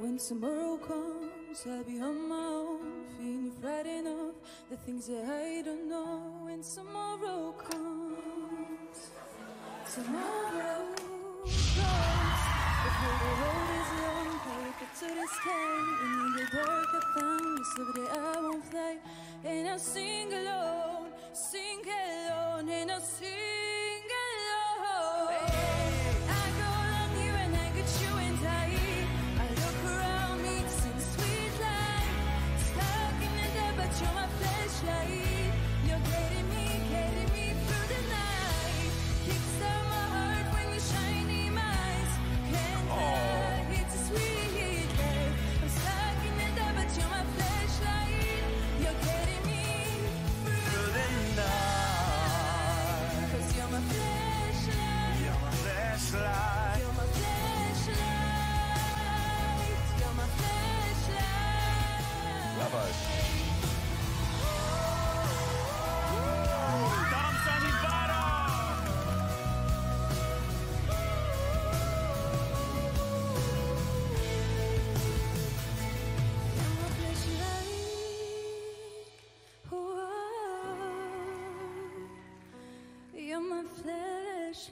When tomorrow comes, I'll be on my own, feeling frightened of the things that I don't know. When tomorrow comes, tomorrow comes. The road is long, I look up to the sky, and in the dark I found the so that I won't fly. And I sing alone, sing alone, and I sing Cause my flesh